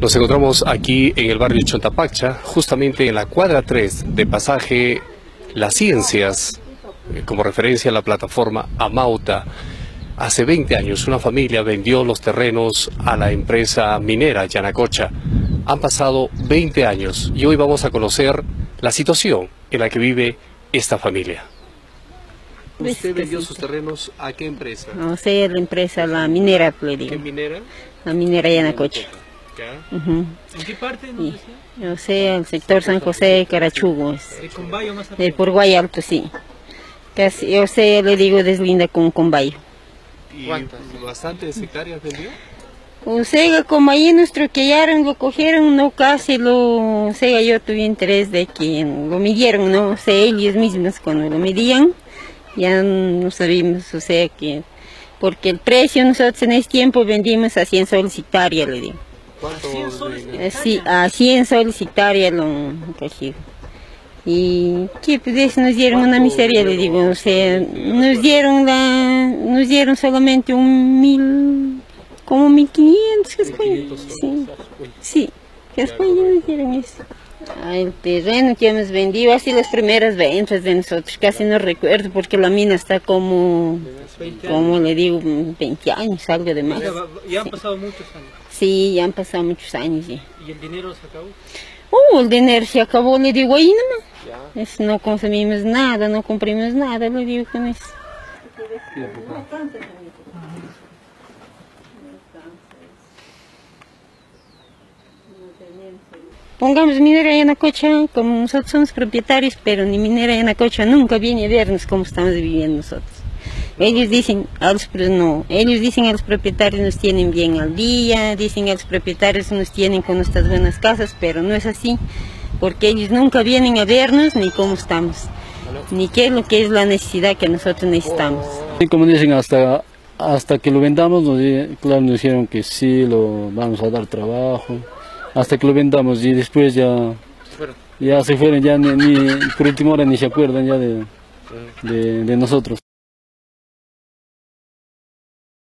Nos encontramos aquí en el barrio Chontapacha, justamente en la cuadra 3 de pasaje Las Ciencias, eh, como referencia a la plataforma Amauta. Hace 20 años una familia vendió los terrenos a la empresa minera Yanacocha. Han pasado 20 años y hoy vamos a conocer la situación en la que vive esta familia. ¿Usted vendió sus terrenos a qué empresa? No sé, la empresa, la minera, pues, ¿Qué minera? La minera Yanacocha. ¿En qué parte nos Sí. decía? Yo sé, el sector San José, Carachugo, es. De Combayo más del arriba. Porguay Alto, sí. Casi, yo sé, le digo, deslinda con Combayo. ¿Y bastantes hectáreas vendió? O sea, como ahí nos troquearon, lo cogieron, no casi lo, o sea, yo tuve interés de que lo midieron, no o sea, ellos mismos cuando lo medían, ya no sabíamos, o sea, que, porque el precio nosotros en ese tiempo vendimos a 100 soles hectárea, le digo. ¿Cuántos 100 soles ven- Eh, Sí, a 100 soles hectárea lo han cogido. Y que pues nos dieron una miseria, le digo, o sea, nos dieron la, nos dieron solamente un mil, como mil quinientos, que fue, sí, sí, que fue, ya nos dieron eso. El terreno que hemos vendido, así las primeras ventas de nosotros, casi no recuerdo porque la mina está como, 20 años. como le digo, 20 años, algo de más. Ya, han pasado muchos años. Sí, ya han pasado muchos años ya. ¿Y el dinero se acabó? Uh, el dinero se acabó, le digo ahí nomás. Es, no consumimos nada, no comprimos nada, le digo con eso. Pongamos minera Yanacocha, como nosotros somos propietarios, pero ni minera Yanacocha nunca viene a vernos cómo estamos viviendo nosotros. Ellos dicen, a los, no, ellos dicen a los propietarios nos tienen bien al día, dicen a los propietarios nos tienen con nuestras buenas casas, pero no es así, porque ellos nunca vienen a vernos ni cómo estamos, ni qué es lo que es la necesidad que nosotros necesitamos. Y como dicen, hasta, hasta que lo vendamos, nos, claro, nos dijeron que sí, lo vamos a dar trabajo, hasta que lo vendamos y después ya, ya se fueron, ya ni, ni- por última hora ni se acuerdan ya de, de- de nosotros.